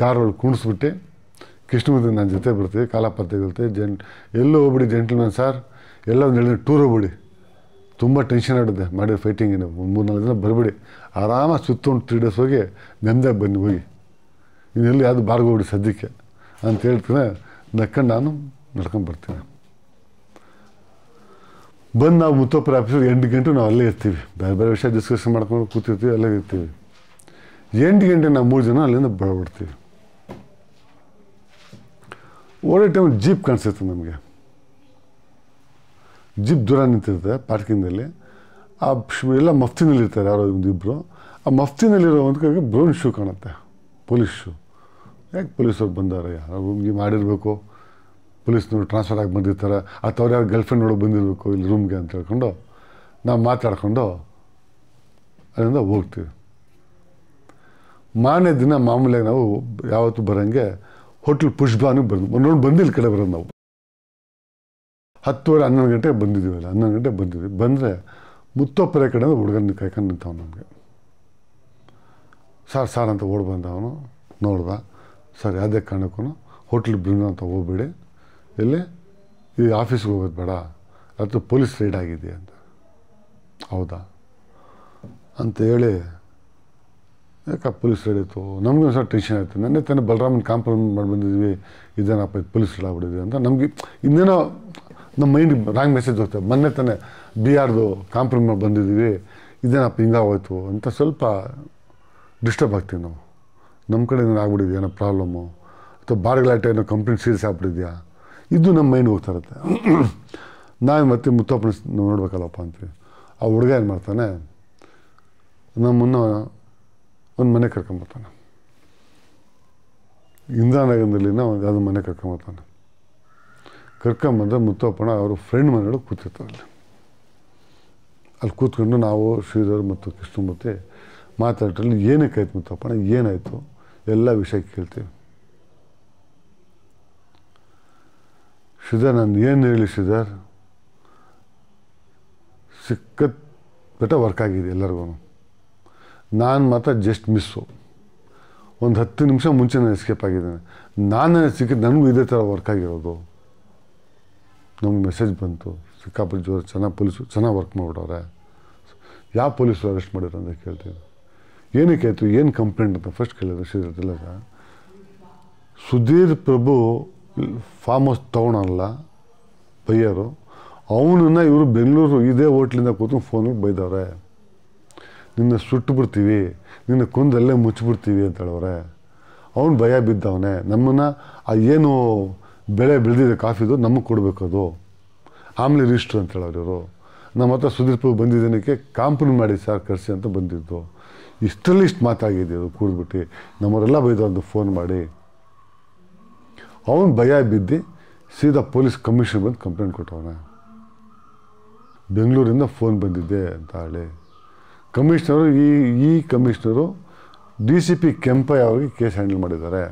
ಕಾರೊಳಗೆ ಕುಣಿಸ್ಬಿಟ್ಟು ಕೃಷ್ಣಮೂರ್ತಿ ನನ್ನ ಜೊತೆ ಬರ್ತೀವಿ ಕಾಲಪ್ಪ ತೆಗಿlte ಜೆಂಟ್ ಎಲ್ಲೂ ಹೋಗ್ಬಿಡಿ ಜೆಂಟ್ಲ್ಮನ್ ಸರ್ ಎಲ್ಲ ಒಂದು ಹೇಳಿದ್ರೆ ಟೂರ್ ಹೋಗ್ಬಿಡಿ. ತುಂಬ ಟೆನ್ಷನ್ ಆಡಿದೆ ಮಾಡಿರೋ ಫೈಟಿಂಗ್ ನೀವು ಒಂದು ಮೂರು ನಾಲ್ಕು ದಿನ ಬರಬೇಡಿ. ಆರಾಮಾಗಿ ಸುತ್ತೊಂಡು ತ್ರೀ ಡೇಸ್ ಹೋಗಿ ನೆಮ್ಮದಿಯಾಗಿ ಬನ್ನಿ, ಹೋಗಿ. ಇನ್ನೆಲ್ಲಿ ಯಾವುದು ಬಾರ್ಗೋಗ್ಬಿಡಿ ಸದ್ಯಕ್ಕೆ. ಅಂತ ಹೇಳ್ತೀನಿ ನಕ್ಕೊಂಡು ನಾನು ನಡ್ಕೊಂಡು ಬರ್ತೀನಿ. ಬಂದು ನಾವು ಮುತ್ತಪ್ಪರ ಆಫೀಸ್ ಎಂಟು ಗಂಟೆ ನಾವು ಅಲ್ಲೇ ಇರ್ತೀವಿ. ಬೇರೆ ಬೇರೆ ವಿಷಯ ಡಿಸ್ಕಷನ್ ಮಾಡ್ಕೊಂಡು ಕೂತಿರ್ತೀವಿ, ಅಲ್ಲೇ ಇರ್ತೀವಿ. ಎಂಟು ಗಂಟೆ ನಾವು ಮೂರು ಜನ ಅಲ್ಲಿಂದ ಬರಬಿಡ್ತೀವಿ. ಓಡೋ ಟೈಮ್ ಜೀಪ್ ಕಾಣಿಸುತ್ತೆ ನಮಗೆ. ಜೀಪ್ ದೂರ ನಿಂತಿರ್ತದೆ ಪಾರ್ಕಿಂಗಲ್ಲಿ. ಆ ಎಲ್ಲ ಮಫ್ತಿನಲ್ಲಿ ಇರ್ತಾರೆ ಯಾರೋ ಒಂದು ಇಬ್ಬರು ಆ ಮಫ್ತಿನಲ್ಲಿರೋ ಒಂದು ಕಡೆಗೆ ಬ್ರೌನ್ ಶೂ ಕಾಣುತ್ತೆ. Police shoe. ಯಾಕೆ ಪೊಲೀಸವ್ರು ಬಂದಾರೆ ಯಾರು ಮಾಡಿರಬೇಕು? ಪೊಲೀಸ್ನವ್ರು ಟ್ರಾನ್ಸ್ಫರ್ ಆಗಿ ಬಂದಿರ್ತಾರೆ. ಅಥವಾ ಯಾರು ಗರ್ಲ್ಫ್ರೆಂಡ್ ನೋಡೋ ಬಂದಿರಬೇಕು, ಇಲ್ಲಿ ರೂಮ್ಗೆ ಅಂತ ಹೇಳ್ಕೊಂಡು ನಾವು ಮಾತಾಡ್ಕೊಂಡು ಅಲ್ಲಿಂದ ಹೋಗ್ತೀವಿ. ಮಾನೇ ದಿನ ಮಾಮೂಲಿಯಾಗಿ ನಾವು ಯಾವತ್ತೂ ಬರೋಂಗೆ ಹೋಟ್ಲ್ ಪುಷ್ಪಾನಿಗೆ ಬಂದು ನೋಡಿ ಬಂದಿಲ್ಲ ಕಡೆ ಬರೋದು ನಾವು. ಹತ್ತುವರೆ ಹನ್ನೊಂದು ಗಂಟೆಗೆ ಬಂದಿದ್ದೀವಲ್ಲ ಹನ್ನೊಂದು ಗಂಟೆಗೆ ಬಂದಿದ್ವಿ. ಬಂದರೆ ಮುತ್ತೊಪ್ಪರೆ ಕಡೆ ಹುಡುಗನ ಕಾಯ್ಕೊಂಡು ನಿಂತವ್ ನಮಗೆ. ಸರ್, ಸಾರ್ ಅಂತ ಓಡ್ ಬಂದ ಅವನು, ನೋಡ್ದ. ಸರ್ ಯಾವುದೇ ಕಾರಣಕ್ಕೂ ಹೋಟ್ಲ್ ಬೃಂದ ಅಂತ ಹೋಗ್ಬೇಡಿ. ಎಲ್ಲಿ? ಈ ಆಫೀಸ್ಗೆ ಹೋಗೋದು ಬೇಡ. ಅಥವಾ ಪೊಲೀಸ್ ರೈಡ್ ಆಗಿದೆ ಅಂತ. ಹೌದಾ? ಅಂತ ಹೇಳಿ, ಯಾಕೆ ಪೊಲೀಸ್ ರೈಡ್ ಆಯಿತು? ನಮಗೂ ಸ್ವಲ್ಪ ಟೆನ್ಷನ್ ಆಯಿತು. ನೆನ್ನೆ ತಾನೇ ಬಲರಾಮನ್ ಕಾಂಪ್ರಮೈಸ್ ಮಾಡಿ ಬಂದಿದ್ವಿ. ಇದೇನಪ್ಪ ಇದು ಪೊಲೀಸ್ ರೈಡ್ ಆಗ್ಬಿಟ್ಟಿದ್ವಿ ಅಂತ. ನಮಗೆ ಇನ್ನೇನೋ ನಮ್ಮ ಮೈಂಡ್ ರಾಂಗ್ ಮೆಸೇಜ್ ಹೋಗ್ತದೆ. ಮೊನ್ನೆ ತಾನೇ ಬಿ ಆರ್ದು ಕಾಂಪ್ರಮೈಸ್ ಮಾಡಿ ಬಂದಿದ್ದೀವಿ ಇದೇನಪ್ಪ ಹಿಂಗಾಗೋಯ್ತು ಅಂತ ಸ್ವಲ್ಪ ಡಿಸ್ಟರ್ಬ್ ಆಗ್ತೀವಿ ನಾವು. ನಮ್ಮ ಕಡೆ ಏನೋ ಆಗ್ಬಿಟ್ಟಿದ್ಯಾ ಏನೋ ಪ್ರಾಬ್ಲಮ್ಮು ಅಥವಾ ಬಾರ್ಗಳಾಟ ಏನೋ ಕಂಪ್ಲೇಂಟ್ ಸೀರಿಯಸ್ ಆಗ್ಬಿಟ್ಟಿದ್ಯಾ? ಇದು ನಮ್ಮ ಮೈಂಡ್ ಹೋಗ್ತಾ ಇರುತ್ತೆ. ಮತ್ತೆ ಮುತ್ತಪ್ಪನ ನೋಡ್ಬೇಕಲ್ಲಪ್ಪ ಅಂತೀವಿ. ಆ ಹುಡುಗ ಏನು ಮಾಡ್ತಾನೆ? ನಮ್ಮನ್ನು ಒಂದು ಮನೆ ಕರ್ಕೊಂಬರ್ತಾನೆ ಇಂದಿರಾನಗರದಲ್ಲಿನ ಒಂದು ಅದು ಮನೆ ಕರ್ಕೊಂಬರ್ತಾನೆ ಕರ್ಕೊಂಬಂದ್ರೆ ಮುತ್ತಪ್ಪನ ಅವರು ಫ್ರೆಂಡ್ ಮನೆಯೊಳಗೆ ಕೂತಿರ್ತಾರೆ ಅಲ್ಲಿ. ಅಲ್ಲಿ ಕೂತ್ಕೊಂಡು ನಾವು ಶ್ರೀಧರ್ ಮತ್ತು ಕೃಷ್ಣಮೂರ್ತಿ ಮಾತಾಡ್ರಲ್ಲಿ ಏನಕ್ಕೆ ಆಯ್ತು ಏನಾಯಿತು? ಎಲ್ಲ ವಿಷಯ ಕೇಳ್ತೀವಿ. ಶ್ರೀಧರ್ ನಾನು ಏನು ಹೇಳಿ ಶ್ರೀಧರ್ ಸಿಕ್ಕತ್ ಬೆಟ ವರ್ಕ್ ಆಗಿದೆ ಎಲ್ಲರಿಗೂ. ನಾನು ಮಾತ್ರ ಜಸ್ಟ್ ಮಿಸ್ಸು ಒಂದು ಹತ್ತು ನಿಮಿಷ ಮುಂಚೆ ನಾನು ಎಸ್ಕೇಪ್ ಆಗಿದ್ದೇನೆ. ನಾನು ಸಿಕ್ಕಿದ್ದು ನನಗೂ ಇದೇ ಥರ ವರ್ಕ್ ಆಗಿರೋದು. ನಮ್ಗೆ ಮೆಸೇಜ್ ಬಂತು. ಸಿಕ್ಕಾಪುರ ಜೋರು ಚೆನ್ನಾಗಿ ಪೊಲೀಸು ಚೆನ್ನಾಗಿ ವರ್ಕ್ ಮಾಡಿಬಿಟ್ಟವ್ರೆ. ಯಾವ ಪೊಲೀಸರು ಅರೆಸ್ಟ್ ಮಾಡಿದ್ರು ಅಂತ ಕೇಳ್ತೀನಿ. ಏನಕ್ಕೆ ಆಯಿತು? ಏನು ಕಂಪ್ಲೇಂಟ್ ಅಂತ ಫಸ್ಟ್ ಕೇಳಿದ್ರು ಶ್ರೀರತಿಲ್ಲ ಸುಧೀರ್ ಪ್ರಭು ಫಾರ್ಮ್ ಹೌಸ್ ತೊಗೊಳಲ್ಲ ಬೈಯರು. ಅವನನ್ನು ಇವರು ಬೆಂಗಳೂರು ಇದೇ ಹೋಟ್ಲಿಂದ ಕೂತು ಫೋನಿಗೆ ಬೈದವ್ರೆ. ನಿನ್ನ ಸುಟ್ಟು ಬಿಡ್ತೀವಿ ನಿನ್ನ ಕುಂದಲ್ಲೇ ಮುಚ್ಚಿಬಿಡ್ತೀವಿ ಅಂತ ಹೇಳವ್ರೆ. ಅವನು ಭಯ ಬಿದ್ದವನೆ. ನಮ್ಮನ್ನು ಆ ಏನು ಬೆಳೆ ಬೆಳೆದಿದೆ ಕಾಫಿದು ನಮಗೆ ಕೊಡಬೇಕು ಅದು. ಆಮೇಲೆ ರಿಜಿಸ್ಟ್ರ್ ಅಂತ ಹೇಳೋರು ಇವರು. ನಮ್ಮ ಹತ್ರ ಸುದೀಪ್ ಬಂದಿದ್ದಕ್ಕೆ ಕಾಂಪ್ರಮೈಸ್ ಮಾಡಿ ಸರ್ ಕರೆಸಿ ಅಂತ ಬಂದಿದ್ದು. ಇಷ್ಟರಲ್ಲಿ ಇಷ್ಟು ಮಾತಾಗಿದೆ ಅದು ಕೂಡ್ಬಿಟ್ಟು ನಮ್ಮವರೆಲ್ಲ ಬೈದವ್ರದ್ದು ಫೋನ್ ಮಾಡಿ. ಅವನು ಭಯ ಬಿದ್ದು ಸೀದಾ ಪೊಲೀಸ್ ಕಮಿಷನ್ ಬಂದು ಕಂಪ್ಲೇಂಟ್ ಕೊಟ್ಟವನ. ಬೆಂಗಳೂರಿಂದ ಫೋನ್ ಬಂದಿದ್ದೆ ಅಂತ ಹೇಳಿ. ಕಮಿಷ್ನರು, ಈ ಈ commissioner D C P Kempaiah ಅವ್ರಿಗೆ ಕೇಸ್ ಹ್ಯಾಂಡಲ್ ಮಾಡಿದ್ದಾರೆ.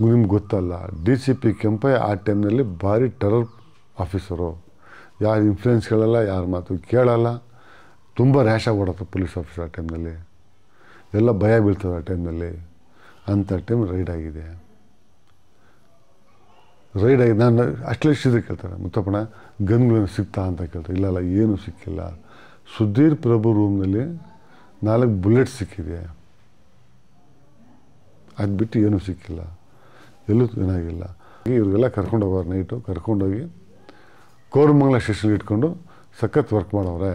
ನಿಮ್ಗೆ ಗೊತ್ತಲ್ಲ, ಡಿ ಸಿ ಪಿ ಕೆಂಪಯ್ಯ ಆ ಟೈಮ್ನಲ್ಲಿ ಭಾರಿ ಟೆರರ್ ಆಫೀಸರು. ಯಾರು ಇನ್ಫ್ಲೂಯೆನ್ಸ್ ಕೇಳಲ್ಲ, ಯಾರ ಮಾತು ಕೇಳಲ್ಲ. ತುಂಬ ರ್ಯಾಶ್ ಓಡತ್ತೆ ಪೊಲೀಸ್ ಆಫೀಸರ್ ಆ ಟೈಮ್ನಲ್ಲಿ. ಎಲ್ಲ ಭಯ ಬೀಳ್ತದೆ ಆ ಟೈಮ್ನಲ್ಲಿ. ಅಂಥ ಟೈಮ್ ರೈಡ್ ಆಗಿದೆ. ರೈಡ್ ಆಗಿ ನಾನು ಅಟ್ಲೀಸ್ಟ್ ಇದು ಕೇಳ್ತಾರೆ ಮುತ್ತಪ್ಪಣ ಗನ್ಗಳೇನು ಸಿಗ್ತಾ ಅಂತ ಕೇಳ್ತಾರೆ. ಇಲ್ಲ ಇಲ್ಲ, ಏನು ಸಿಕ್ಕಿಲ್ಲ. ಸುಧೀರ್ ಪ್ರಭು ರೂಮ್ನಲ್ಲಿ ನಾಲ್ಕು ಬುಲೆಟ್ ಸಿಕ್ಕಿದೆ. ಅದು ಬಿಟ್ಟು ಏನೂ ಸಿಕ್ಕಿಲ್ಲ. ಎಲ್ಲೂ ಏನಾಗಿಲ್ಲ. ಇವ್ರಿಗೆಲ್ಲ ಕರ್ಕೊಂಡು ಹೋಗೋರು ನೈಟು, ಕರ್ಕೊಂಡೋಗಿ ಕೋರಮಂಗಲ ಸ್ಟೇಷನ್ಗೆ ಇಟ್ಕೊಂಡು ಸಖತ್ ವರ್ಕ್ ಮಾಡವ್ರೆ.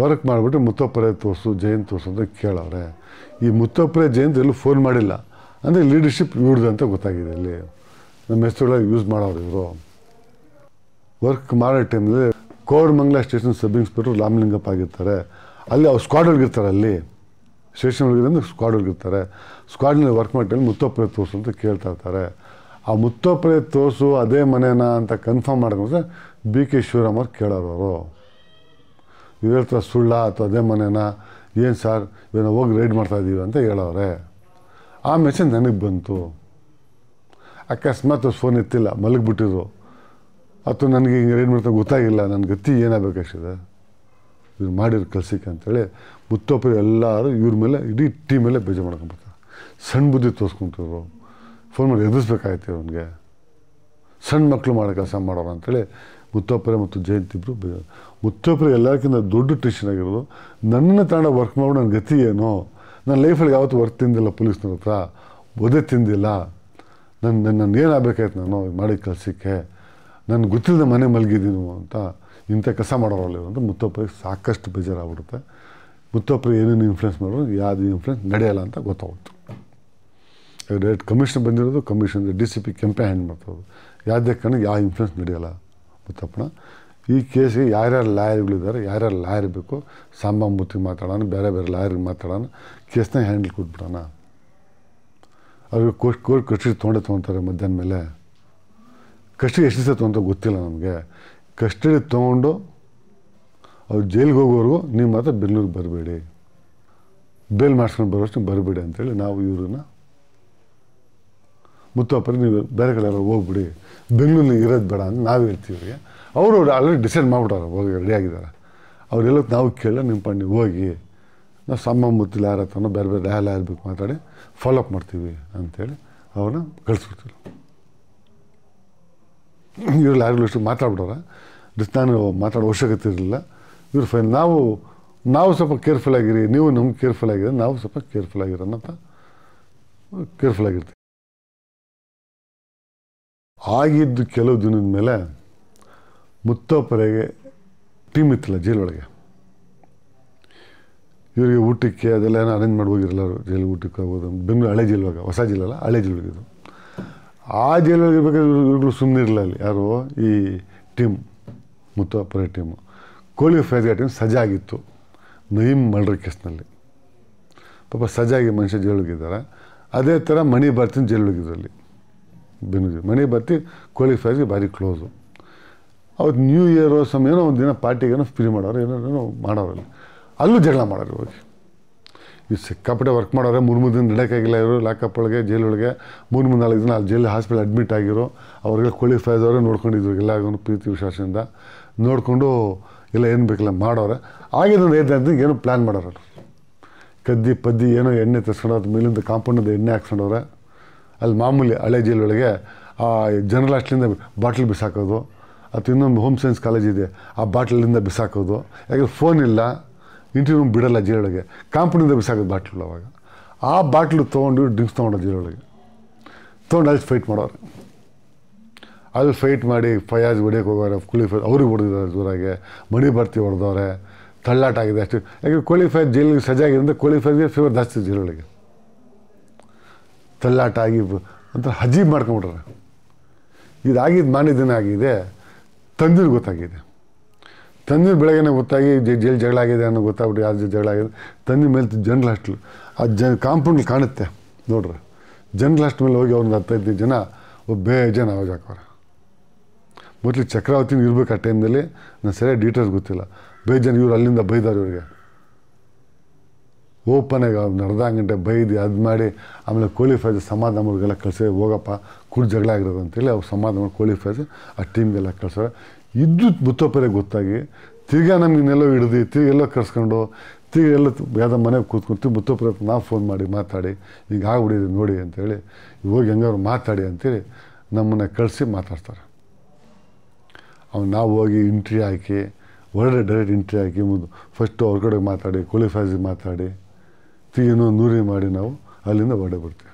ವರ್ಕ್ ಮಾಡಿಬಿಟ್ಟು ಮುತ್ತಪ್ಪರೆ ತೋರಿಸು, ಜಯಂತ್ ತೋರಿಸು ಅಂತ ಕೇಳವ್ರೆ. ಈ ಮುತ್ತಪ್ಪರೆ, ಜಯಂತ್ ಎಲ್ಲೂ ಫೋನ್ ಮಾಡಿಲ್ಲ. ಅಂದರೆ ಲೀಡರ್ಶಿಪ್ ಇವ್ರದ್ದು ಅಂತ ಗೊತ್ತಾಗಿದೆ ಇಲ್ಲಿ. ನಮ್ಮ ಹೆಸರುಗಳಾಗಿ ಯೂಸ್ ಮಾಡೋರು ಇವರು. ವರ್ಕ್ ಮಾಡೋ ಟೈಮಲ್ಲಿ Koramangala station sub inspector Ramalingappa ಆಗಿರ್ತಾರೆ. ಅಲ್ಲಿ ಅವ್ರು ಸ್ಕ್ವಾಡ್ ಒಳಗಿರ್ತಾರೆ ಅಲ್ಲಿ. ಸ್ಟೇಷನ್ ಒಳಗಿದ್ರೆ ಸ್ಕ್ವಾಡ್ ಒಳಗಿರ್ತಾರೆ ಸ್ಕ್ವಾಡ್ನಲ್ಲಿ ವರ್ಕ್ ಮಾಡೋ ಟೈಮ್ ಮುತ್ತಪ್ಪರೆ ತೋರಿಸು ಅಂತ ಕೇಳ್ತಾ ಇರ್ತಾರೆ. ಆ ಮುತ್ತಪ್ಪರೆ ತೋರಿಸು ಅದೇ ಮನೆನಾ ಅಂತ ಕನ್ಫರ್ಮ್ ಮಾಡ್ಕೊಂಡ್ರೆ ಬಿ ಕೆ ಶಿವರಾಮ್ ಅವ್ರು ಕೇಳೋರು ಅವರು. ಇವ್ರು ಸುಳ್ಳ ಅಥವಾ ಅದೇ ಮನೆನಾ? ಏನು ಸರ್? ಇವನ್ನ ಹೋಗಿ ರೈಡ್ ಮಾಡ್ತಾ ಇದ್ದೀವಿ ಅಂತ ಹೇಳೋರೆ. ಆ ಮೆಸೇಜ್ ನನಗೆ ಬಂತು. ಅಕಸ್ಮಾತ್ ಫೋನ್ ಎತ್ತಿಲ್ಲ, ಮಲಗಿಬಿಟ್ಟಿದ್ರು. ಅಥವಾ ನನಗೆ ಹಿಂಗೆ ಏನು ಮಾಡ್ತಾ ಗೊತ್ತಾಗಿಲ್ಲ ನನ್ನ ಗತಿ ಏನಾಗಬೇಕಾಗ್ತದೆ? ಇವ್ರು ಮಾಡಿರೋ ಕೆಲಸಕ್ಕೆ ಅಂತೇಳಿ ಮುತ್ತೊಪ್ಪರು ಎಲ್ಲರೂ ಇವ್ರ ಮೇಲೆ, ಇಡೀ ಟೀಮ್ ಮೇಲೆ ಬೇಜಾರು ಮಾಡ್ಕೊಂಬರ್ತಾರೆ ಸಣ್ಣ ಬುದ್ಧಿ ತೋರಿಸ್ಕೊಂತಿದ್ರು. ಫೋನ್ ಮಾಡಿ ಎದುರಿಸ್ಬೇಕಾಯ್ತು ಅವನಿಗೆ ಸಣ್ಣ ಮಕ್ಕಳು ಮಾಡೋ ಕೆಲಸ ಮಾಡೋರು ಅಂತೇಳಿ ಮುತ್ತೊಪ್ಪರೆ ಮತ್ತು ಜಯಂತಿ ಇಬ್ಬರು ಮುತ್ತೊಪ್ಪರೆ ಎಲ್ಲಕ್ಕಿಂತ ದೊಡ್ಡ ಟೆನ್ಷನ್ ಆಗಿರೋದು. ನನ್ನ ತಾಂಡ ವರ್ಕ್ ಮಾಡೋ ನನ್ನ ಗತಿ ಏನು? ನನ್ನ ಲೈಫಲ್ಲಿ ಯಾವತ್ತೂ ವರ್ಕ್ ತಿಂದಿಲ್ಲ, ಪೊಲೀಸ್ನವ್ರ ಹತ್ರ. ಒದೆ ತಿಂದಿಲ್ಲ. ನನ್ನ ನನ್ನ ನಾನು ಏನಾಗಬೇಕಾಯ್ತು ನಾನು ಮಾಡಿದ ಕೆಲಸಕ್ಕೆ? ನನಗೆ ಗೊತ್ತಿಲ್ಲದೆ ಮನೆ ಮಲಗಿದ್ದೀನಿ ಅಂತ ಇಂಥ ಕಸ ಮಾಡೋರಲ್ಲ ಅಂತ ಮುತ್ತೊಪ್ಪರಿಗೆ ಸಾಕಷ್ಟು ಬೇಜಾರಾಗ್ಬಿಡುತ್ತೆ. ಮುತ್ತಪ್ಪರು ಏನೇನು ಇನ್ಫ್ಲುಯೆನ್ಸ್ ಮಾಡೋರು ಯಾವುದು ಇನ್ಫ್ಲುಯೆನ್ಸ್ ನಡೆಯಲ್ಲ ಅಂತ ಗೊತ್ತಾಗುತ್ತೆ. ಡೈರೆಕ್ಟ್ ಕಮಿಷನ್ ಬಂದಿರೋದು commission D C P Kempe hand ಮಾಡ್ತದೆ ಯಾವುದೇ ಕಾರಣಕ್ಕೆ ಯಾವ ಇನ್ಫ್ಲುಯೆನ್ಸ್ ನಡೆಯಲ್ಲ ಮುತ್ತಪ್ಪನ. ಈ ಕೇಸಿಗೆ ಯಾರ್ಯಾರು ಲಾಯರ್ಗಳಿದ್ದಾರೆ ಯಾರ್ಯಾರು ಲಾಯರ್ ಬೇಕು ಮುತ್ತಿಗೆ ಮಾತಾಡೋಣ, ಬೇರೆ ಬೇರೆ ಲಾಯರ್ಗೆ ಮಾತಾಡೋಣ ಕೇಸ್ನ ಹ್ಯಾಂಡಲ್ ಕೊಟ್ಬಿಡೋಣ. ಅವ್ರಿಗೆ ಕೋರ್ಟ್ ಕೋರ್ಟ್ ಕಸ್ಟಡಿ ತೊಗೊಂಡೇ ತೊಗೊತಾರೆ ಮಧ್ಯಾಹ್ನ ಮೇಲೆ. ಕಷ್ಟ ಎಷ್ಟು ದಿವಸ ತೊಗೊಂತ ಗೊತ್ತಿಲ್ಲ ನಮಗೆ. ಕಸ್ಟಡಿ ತೊಗೊಂಡು ಅವ್ರು ಜೈಲಿಗೆ ಹೋಗೋವರೆಗೂ ನೀವು ಮಾತ್ರ ಬೆಂಗಳೂರಿಗೆ ಬರಬೇಡಿ. ಬೇಲ್ ಮಾಡಿಸ್ಕೊಂಡು ಬರೋಷ್ಟು ಬರಬೇಡಿ ಅಂತೇಳಿ ನಾವು ಇವ್ರನ್ನ ಮುತ್ತಪ್ಪರಿಗೆ ನೀವು ಬೇರೆ ಕಡೆ ಹೋಗ್ಬಿಡಿ. ಬೆಂಗ್ಳೂರಿನ ಇರೋದು ಬೇಡ ಅಂತ ನಾವು ಹೇಳ್ತೀವಿ ಅವ್ರಿಗೆ. ಅವರು ಆಲ್ರೆಡಿ ಡಿಸೈಡ್ ಮಾಡಿಬಿಟ್ಟಾರೆ, ಹೋಗಿ ರೆಡಿ ಆಗಿದ್ದಾರೆ. ಅವರೆಲ್ಲ ನಾವು ಕೇಳ ನಿಮ್ಮ ಪಣ್ಣಿ ಹೋಗಿ. ನಾವು ಸಮ್ಮ ಮುತ್ತಿಲ್ಲ ಯಾರ ಹತ್ರನೋ ಬೇರೆ ಬೇರೆ ಡಯಲ್ ಬೇಕು ಮಾತಾಡಿ ಫಾಲೋಅಪ್ ಮಾಡ್ತೀವಿ ಅಂಥೇಳಿ ಅವನ್ನ ಕಳಿಸ್ಬಿಡ್ತೀವಿ ಇವ್ರು ಯಾರಿಗೂ ಇಷ್ಟು ಮಾತಾಡ್ಬಿಡೋರ. ನಾನು ಮಾತಾಡೋ ಅವಶ್ಯಕತೆ ಇರಲಿಲ್ಲ. ಇವ್ರು ಫೈನ್ ನಾವು ನಾವು ಸ್ವಲ್ಪ ಕೇರ್ಫುಲ್ ಆಗಿರಿ. ನೀವು ನಮ್ಗೆ ಕೇರ್ಫುಲ್ ಆಗಿರಿ. ನಾವು ಸ್ವಲ್ಪ ಕೇರ್ಫುಲ್ ಆಗಿರೋಣ ಅಂತ ಕೇರ್ಫುಲ್ ಆಗಿರ್ತೀವಿ. ಆಗಿದ್ದು ಕೆಲವು ದಿನದ ಮೇಲೆ ಮುತ್ತಪ್ಪರೆಗೆ ಟೀಮ್ ಇತ್ತಲ್ಲ ಜೈಲೊಳಗೆ. ಇವರಿಗೆ ಊಟಕ್ಕೆ ಅದೆಲ್ಲ ಏನೋ ಅರೇಂಜ್ ಮಾಡಿ ಹೋಗಿರಲ್ಲ ಅವರು ಜೈಲಿಗೆ ಊಟಕ್ಕೆ ಹೋಗೋದು. ಬೆಂಗಳೂರು ಹಳೆ ಜೈಲುವಾಗ ಹೊಸ ಜೈಲಲ್ಲ ಹಳೆ ಜೈಲಿಗಿದ್ದು ಆ ಜೈಲೊಳಗೆ ಇರ್ಬೇಕಾದ್ರೆ ಇವ್ರುಗಳು ಸುಮ್ಮನೆ ಇರಲಿಲ್ಲ ಅಲ್ಲಿ. ಯಾರು? ಈ ಟೀಮ್ ಮುತ್ತಪ್ಪರೆ ಟೀಮು ಕೋಳಿ ಫೈಜ್ಗಾ ಟೀಮ್ ಸಜಾಗಿತ್ತು. ನಯೀಮ್ ಮರ್ಡರ್ ಕೇಸ್ನಲ್ಲಿ. ಪಾಪ ಸಜಾಗಿ ಮನುಷ್ಯ ಜೈಲಿಗಿದ್ದಾರೆ ಅದೇ ಥರ ಮಣಿ ಬರ್ತೀನಿ ಜೈಲಿಗಿದ್ರಲ್ಲಿ ಬೆಂಗಳೂರು ಮಣಿ ಬರ್ತಿ, ಕೋಳಿ ಫೈಜ್ಗೆ ಭಾರಿ ಕ್ಲೋಸು ಅವತ್ತು ನ್ಯೂ ಇಯರ್ ಸಮ ಏನೋ ಒಂದು ದಿನ ಪಾರ್ಟಿಗೇನೋ ಫ್ರೀ ಮಾಡೋರು, ಏನೋ ಏನೋ ಮಾಡೋರಲ್ಲಿ ಅಲ್ಲೂ ಜಗಳ ಮಾಡೋರು ಹೋಗಿ ಈ ಸಿಕ್ಕಾಪಟ್ಟೆ ವರ್ಕ್ ಮಾಡೋರೆ, ಮೂರು ಮೂರು ದಿನ ನಡೋಕ್ಕಾಗಿಲ್ಲ ಇವರು ಲಾಕಪ್ ಒಳಗೆ ಜೈಲೊಳಗೆ ಮೂರು ಮೂರು ನಾಲ್ಕು ದಿನ ಅಲ್ಲಿ ಜೈಲು ಹಾಸ್ಪಿಟಲ್ ಅಡ್ಮಿಟ್ ಆಗಿರೋ. ಅವ್ರಿಗೆ ಕೋಳಿ ಅವರೇ ನೋಡ್ಕೊಂಡಿದ್ರು ಎಲ್ಲರಿಗೂ ಪ್ರೀತಿ, ವಿಶ್ವಾಸದಿಂದ. ನೋಡಿಕೊಂಡು ಎಲ್ಲ ಏನು ಬೇಕಿಲ್ಲ ಮಾಡೋರೆ. ಆಗಿದ್ದೊಂದು ಐದು ಅಂತ ಏನೋ ಪ್ಲ್ಯಾನ್ ಮಾಡೋರು. ಕದ್ದಿ, ಪದ್ದಿ ಏನೋ ಎಣ್ಣೆ ತರ್ಸ್ಕೊಂಡು ಅದ್ರ ಮೇಲಿಂದ ಕಾಂಪೌಂಡಿಂದ ಎಣ್ಣೆ ಹಾಕ್ಸ್ಕೊಂಡವ್ರೆ. ಅಲ್ಲಿ ಮಾಮೂಲಿ ಹಳೆ ಜೈಲೊಳಗೆ ಆ ಜನರಲ್ ಹಾಸ್ಟ್ಲಿಂದ ಬಾಟ್ಲ್ ಬಿಸಾಕೋದು. ಅಥವಾ ಇನ್ನೊಂದು ಹೋಮ್ ಸೈನ್ಸ್ ಕಾಲೇಜ್ ಇದೆ, ಆ ಬಾಟ್ಲಿಂದ ಬಿಸಾಕೋದು. ಯಾಕೆ ಫೋನ್ ಇಲ್ಲ. ರೂಮ್ ಬಿಡಲ್ಲ ಜೀರೊಳಗೆ ಕಾಂಪೌಂಡಿಂದ ಬಿಸಾಕೋದು ಬಾಟ್ಲು ಅವಾಗ. ಆ ಬಾಟ್ಲು ತೊಗೊಂಡು ಡ್ರಿಂಕ್ಸ್ ತೊಗೊಂಡು ಜೀರೊಳಗೆ ತೊಗೊಂಡು ಅಲ್ಲಿ ಫೈಟ್ ಮಾಡೋರು. ಅಲ್ಲಿ ಫೈಟ್ ಮಾಡಿ ಫಯಾಜ್ ಹೊಡಿಯೋಕೆ ಹೋಗೋರೆ ಕುಳಿ ಫೈ ಅವ್ರಿಗೆ ಹೊಡೆದಿದ್ದಾರೆ ಜೋರಾಗೆ. ಮಣಿ ಬರ್ತಿ ಹೊಡೆದವ್ರೆ. ತಳ್ಳಾಟ ಆಗಿದೆ ಅಷ್ಟು. ಯಾಕೆ ಕ್ವಾಲಿಫೈ ಜೈಲಿಗೆ ಸಜಾಗಿರೋದ್ರೆ ಕೋಳಿ ಫೈಗೆ ಫೀವರ್ ಜಾಸ್ತಿ ಜೈಲೊಳಗೆ. ತಳ್ಳಾಟ ಆಗಿ ಅಂತ ಹಜೀಬ್ ಮಾಡ್ಕೊಂಬಿಟ್ರೆ ಇದಾಗಿದ್ದು ಮಾನ್ಯ ದಿನ ಆಗಿದೆ. ತಂದಿರು ಗೊತ್ತಾಗಿದೆ. ತಂದಿನ ಬೆಳಗ್ಗೆ ಗೊತ್ತಾಗಿ ಜೈಲು ಜೈಲ್ ಜಗಳ ಆಗಿದೆ ಅನ್ನೋ ಗೊತ್ತಾಗ್ಬಿಟ್ಟು ಜಗಳ ಆಗಿದೆ ತಂದಿನ ಮೇಲೆ ಜನರಲ್ ಹಾಸ್ಟ್ಲು. ಆ ಜ ಕಾಂಪೌಂಡ್ ಕಾಣುತ್ತೆ, ನೋಡ್ರಿ. ಜನರಲ್ ಹಾಸ್ಟೆಲ್ ಮೇಲೆ ಹೋಗಿ ಅವ್ರನ್ನ ಹತ್ತೈದು ಜನ ಒಬ್ಬ ಜನ ಅವಾಗ ಹಾಕೋರು ಮೊದಲು ಚಕ್ರಾವತಿನ ಇರ್ಬೇಕು ಆ ಟೈಮ್ನಲ್ಲಿ ನಾನು ಸರಿಯಾಗಿ ಡೀಟೇಲ್ಸ್ ಗೊತ್ತಿಲ್ಲ. ಬೇಜಾನ ಇವ್ರು ಅಲ್ಲಿಂದ ಬೈದಾರೆ ಇವರಿಗೆ. ಓಪನಾಗಿ ಅವ್ರು ನಡೆದಂಗಂಟೆ ಗಂಟೆ ಬೈದು ಅದು ಮಾಡಿ, ಆಮೇಲೆ ಕೋಳಿ ಫೈಜ್ ಸಮಾಧಾನ ಅವ್ರಿಗೆಲ್ಲ ಕಳಿಸಿ, ಹೋಗಪ್ಪ ಕುಡ್ ಜಗಳ ಆಗಿರೋದು ಅಂತೇಳಿ ಅವ್ರು ಸಮಾಧಾನ ಕೋಳಿ ಫೈಜ್ ಆ ಟೀಮ್ಗೆಲ್ಲ ಕಳ್ಸೋರೆ ಇದ್ದು ಮುತ್ತಪ್ಪರೆ ಗೊತ್ತಾಗಿ, ತಿರ್ಗಾ ನಮಗಿನ್ನೆಲ್ಲೋ ಹಿಡ್ದು, ತಿರ್ಗಿ ಎಲ್ಲೋ ಕರ್ಸ್ಕೊಂಡು, ತಿರ್ಗಿ ಎಲ್ಲ ಯಾವುದೋ ಮನೆಗೆ ಕೂತ್ಕೊಂಡು ಮುತ್ತಪ್ಪರೆ ಹತ್ರ ನಾವು ಫೋನ್ ಮಾಡಿ, ಮಾತಾಡಿ, ಈಗ ಆಗ್ಬಿಡಿದೆ ನೋಡಿ ಅಂತೇಳಿ ಹೋಗಿ ಹೆಂಗಾರು ಮಾತಾಡಿ ಅಂತೇಳಿ ನಮ್ಮನ್ನು ಕಳಿಸಿ ಮಾತಾಡ್ತಾರೆ. ಅವ್ನು ನಾವು ಹೋಗಿ ಇಂಟ್ರಿ ಹಾಕಿ, ಹೊರಗಡೆ ಡೈರೆಕ್ಟ್ ಇಂಟ್ರಿ ಹಾಕಿ ಮುಂದೆ ಫಸ್ಟು ಹೊರಗಡೆ ಮಾತಾಡಿ ಕ್ವಾಲಿಫೈಸಿ ಮಾತಾಡಿ, ತಿರುಗಿ ನೂರಿ ಮಾಡಿ ನಾವು ಅಲ್ಲಿಂದ ಹೊರಡೆ ಬರ್ತೀವಿ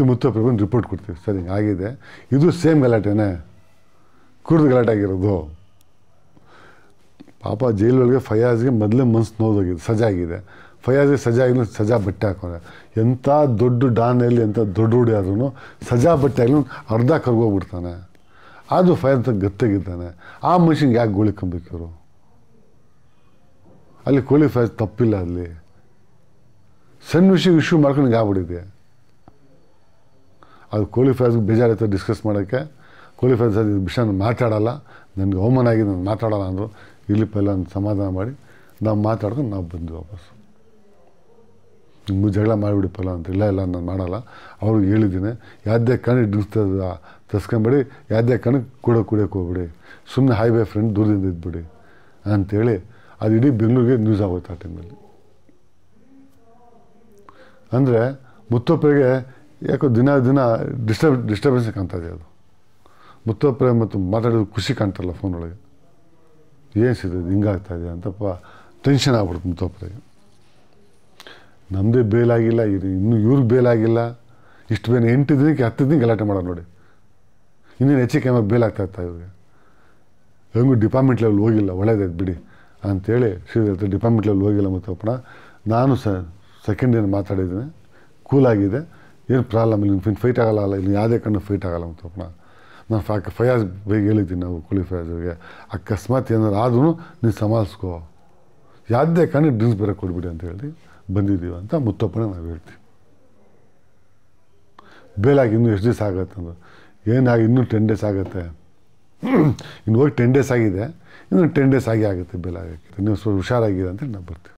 ಮುತ್ತಪ್ಪರಿಗೆ ಒಂದು ರಿಪೋರ್ಟ್ ಕೊಡ್ತೀವಿ. ಸರಿ, ಆಗಿದೆ. ಇದು ಸೇಮ್ ಗಲಾಟೆನೇ ಕುರ್ದು ಗಲಾಟೆ ಆಗಿರೋದು. ಪಾಪ ಜೈಲೊಳಗೆ ಫಯಾಜ್ಗೆ ಮೊದಲೇ ಮನ್ಸು ನೋದೋಗಿದೆ ಸಜಾ ಆಗಿದೆ ಫಯಾಜ್ಗೆ ಸಜಾ ಆಗಿ ಸಜಾ ಬಟ್ಟೆ ಹಾಕೋರೆ. ಎಂಥ ದೊಡ್ಡ ಡಾನಲ್ಲಿ ಎಂಥ ದೊಡ್ಡ ಹುಡಿ ಆದ್ರೂ ಸಜಾ ಬಟ್ಟೆ ಆಗಲಿ ಅರ್ಧ ಕರ್ಗೋಗ್ಬಿಡ್ತಾನೆ ಅದು ಫಯಾಜ್ ಗತ್ತಾಗಿದ್ದಾನೆ. ಆ ಮನುಷ್ಯನಿಗೆ ಯಾಕೆ ಗೋಳಿ ಕಂಬೇಕು ಅಲ್ಲಿ ಕೋಳಿ ಫಯಾಜ್ ತಪ್ಪಿಲ್ಲ ಅಲ್ಲಿ. ಸಣ್ಣ ವಿಷಯ ಇಶ್ಯೂ ಮಾಡ್ಕೊಂಡು ಆಗ್ಬಿಟ್ಟಿದೆ ಅದು ಕೋಳಿ ಬೇಜಾರು ಬೇಜಾರೈತೆ ಡಿಸ್ಕಸ್ ಮಾಡೋಕ್ಕೆ. ಕೋಳಿ ಫ್ಯಾನ್ಸ್ ಅದು ವಿಷಯ ಮಾತಾಡಲ್ಲ. ನನಗೆ ಅವಮಾನ ಆಗಿ ನಾನು ಮಾತಾಡೋಲ್ಲ ಅಂದರು. ಇಲ್ಲಿ ಪೈಲ ಸಮಾಧಾನ ಮಾಡಿ, ನಾವು ಮಾತಾಡ್ಕೊಂಡು ನಾವು ಬಂದ್ವಿ ವಾಪಸ್. ನಿಮ್ಮ ಜಗಳ ಮಾಡಿಬಿಡಿಪ್ಪಲ್ಲ ಅಂತ. ಇಲ್ಲ ಇಲ್ಲ, ನಾನು ಮಾಡೋಲ್ಲ. ಅವ್ರಿಗೆ ಹೇಳಿದ್ದೀನಿ. ಯಾವುದೇ ಕಣ್ಣು ಡಿಸ್ತದ ತಸ್ಕೊಂಬೇಡಿ ಯಾವುದೇ ಕಣ್ಣು ಕೂಡ ಕುಡಿಯೋಕೆ ಹೋಗ್ಬಿಡಿ. ಸುಮ್ಮನೆ ಹೈ ಬೈ ಫ್ರೆಂಡ್ ದೂರದಿಂದ ಇದ್ಬಿಡಿ ಅಂಥೇಳಿ ಅದು ಇಡೀ ಬೆಂಗಳೂರಿಗೆ ನ್ಯೂಸ್ ಆಗೋಯ್ತು ಆ ಟೈಮಲ್ಲಿ ಅಂದರೆ ಮುತ್ತೊಪ್ಪರಿಗೆ ಯಾಕೋ ದಿನ ದಿನ ಡಿಸ್ಟರ್ಬ್ ಡಿಸ್ಟರ್ಬೆನ್ಸ್ ಕಾಣ್ತದೆ ಅದು. ಮುತ್ತೊಪ್ಪರೆ ಮತ್ತು ಮಾತಾಡೋದು ಖುಷಿ ಕಾಣ್ತಲ್ಲ ಫೋನ್ ಒಳಗೆ. ಏನು ಸಿಗ್ತದೆ? ಹಿಂಗಾಗ್ತಾ ಇದೆ ಅಂತಪ್ಪ ಟೆನ್ಷನ್ ಆಗ್ಬಿಡ್ತು ಮುತ್ತೊಪ್ಪರಿಗೆ ನಮ್ಮದೇ ಬೇಲಾಗಿಲ್ಲ, ಇದು ಇನ್ನೂ ಇವ್ರಿಗೆ ಬೇಲಾಗಿಲ್ಲ. ಇಷ್ಟು ಬೇನೆ ಎಂಟು ದಿನಕ್ಕೆ, ಹತ್ತು ದಿನಕ್ಕೆ ಗಲಾಟೆ ಮಾಡೋದು ನೋಡಿ. ಇನ್ನೇನು ಹೆಚ್ಚಿಗೆ ಕಮ್ಮಿ ಬೇಲಾಗ್ತಾ ಇರ್ತಾ ಇವ್ರಿಗೆ. ಹೆಂಗೂ ಡಿಪಾರ್ಟ್ಮೆಂಟ್ ಲೆವೆಲ್ ಹೋಗಿಲ್ಲ, ಒಳ್ಳೇದಾಯ್ತು ಬಿಡಿ ಅಂಥೇಳಿ ಶ್ರೀಧರ್ ಡಿಪಾರ್ಟ್ಮೆಂಟ್ ಲೆವೆಲ್ ಹೋಗಿಲ್ಲ ಮುತ್ತಪ್ಪಣ ನಾನು ಸೆಕೆಂಡ್ ಏನು ಮಾತಾಡಿದ್ದೀನಿ. ಕೂಲಾಗಿದೆ ಏನು ಪ್ರಾಬ್ಲಮ್ ಇಲ್ಲ, ಇನ್ನು ಫೈಟ್ ಆಗಲ್ಲ ಇಲ್ಲಿ ಯಾವುದೇ ಕಣ್ಣು ಫೈಟ್ ಆಗಲ್ಲ ಅಪ್ಪ ನಾನು ಫಾ ಫಯಾಜ್ ಬೈಗೆ ಹೇಳಿದ್ದೀನಿ ನಾವು ಕುಳಿ ಫಯಾಜ್ಗೆ ಅಕಸ್ಮಾತ್ ಏನಾದ್ರು ಆದ್ರೂ ನೀನು ಸಂಭಾಲಿಸ್ಕೋ ಯಾವುದೇ ಕಣ್ಣು ಡ್ರಿಂಕ್ಸ್ ಬೇರೆ ಕೊಡ್ಬಿಡಿ ಅಂತ ಹೇಳಿ ಬಂದಿದ್ದೀವಿ ಅಂತ ಮುತ್ತಪ್ಪನ ನಾವು ಹೇಳ್ತೀವಿ. ಬೇಲಾಗಿ ಇನ್ನೂ ಎಷ್ಟು ದಿವಸ ಆಗುತ್ತೆ ಅದು ಏನಾಗಿ ಇನ್ನೂ ಟೆನ್ ಡೇಸ್ ಆಗುತ್ತೆ. ಇನ್ನು ಹೋಗಿ ಟೆನ್ ಡೇಸ್ ಆಗಿದೆ. ಇನ್ನೂ ಟೆನ್ ಡೇಸ್ ಆಗಿ ಆಗುತ್ತೆ ಬೇಲಾಗಕ್ಕೆ. ನೀವು ಸ್ವಲ್ಪ ಹುಷಾರಾಗಿದೆ ಅಂತ ನಾವು ಬರ್ತೀವಿ.